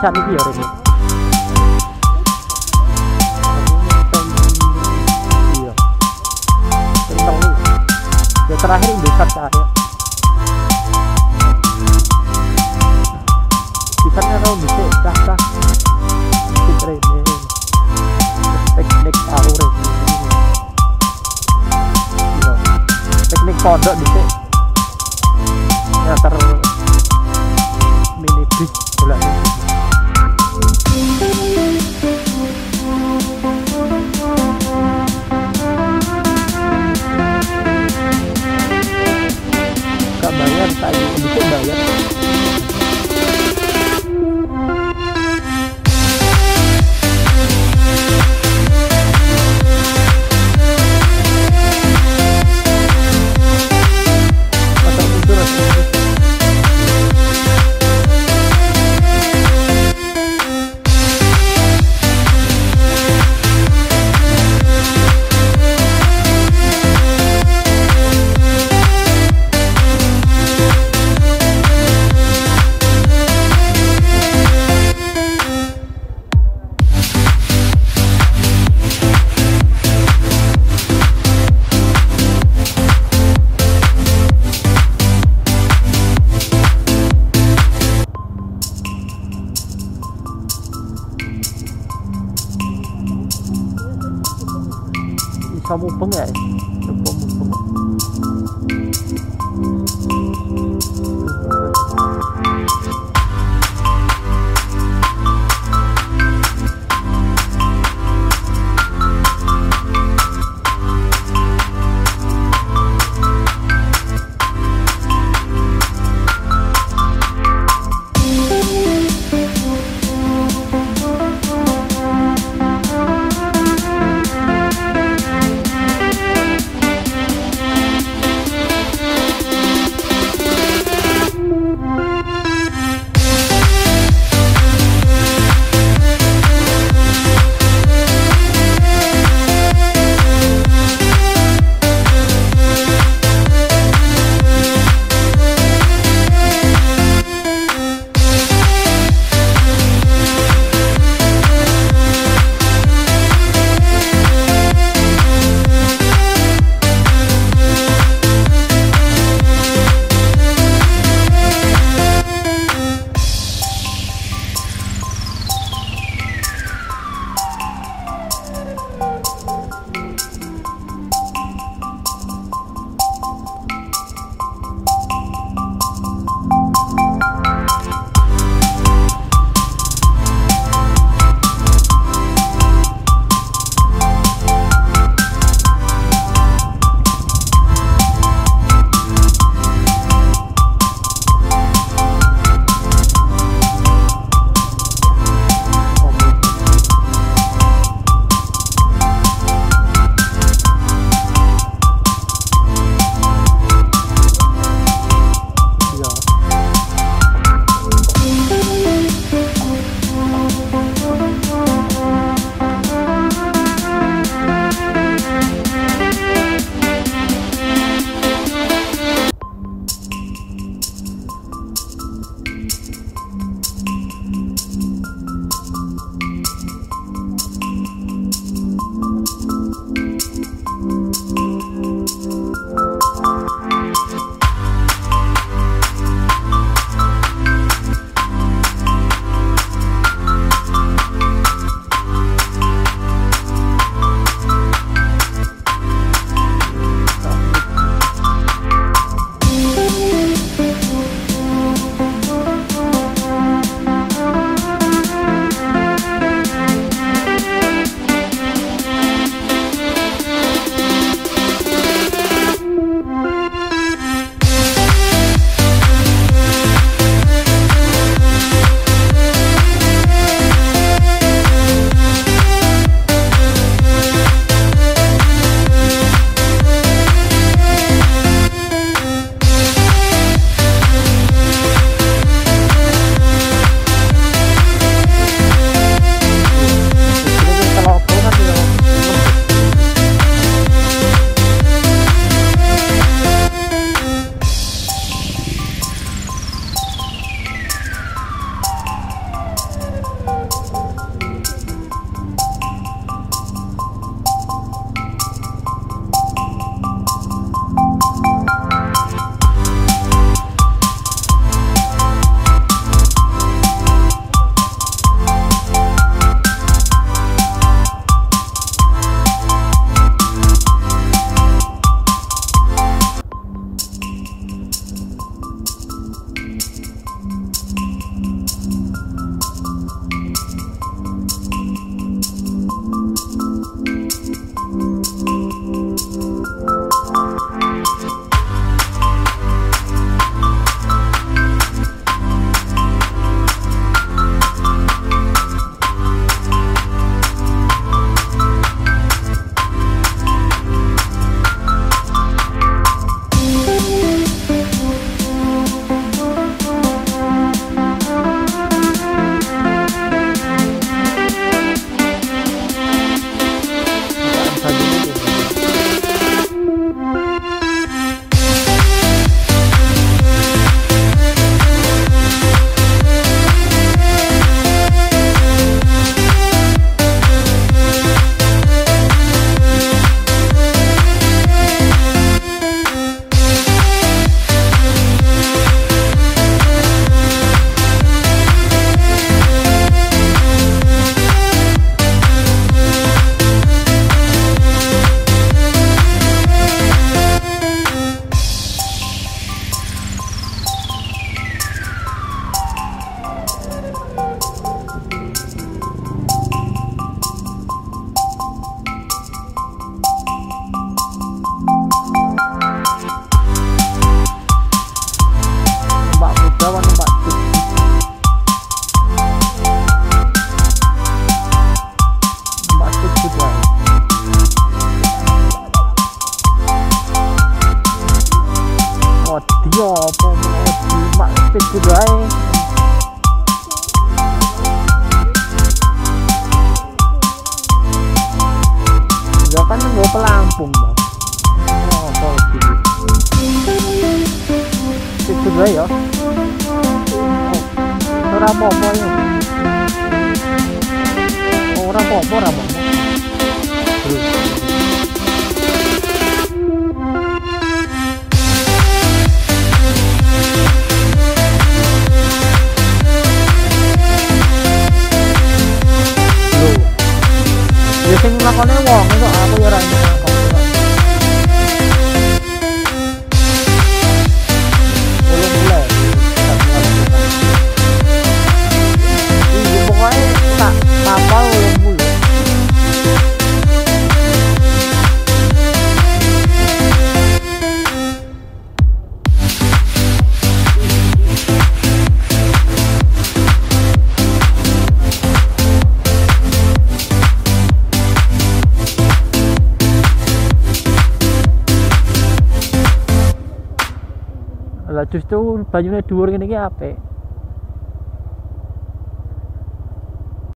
pisan iki ya rene. Iya. Tentang. Ya terakhir Indosat terakhir. Pisannya kau bisa cah cah. Kita rene. Teknik tahu rene. Iya. Teknik pondok. Ya mini bridge bola Kabayar tadi, bisa bayar. Pelampung oh apa iki itu gue ya. Oh ora apa-apa ya oh, ora apa-apa justru banyune dhuwur ngene iki apik.